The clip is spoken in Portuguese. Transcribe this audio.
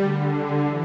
Música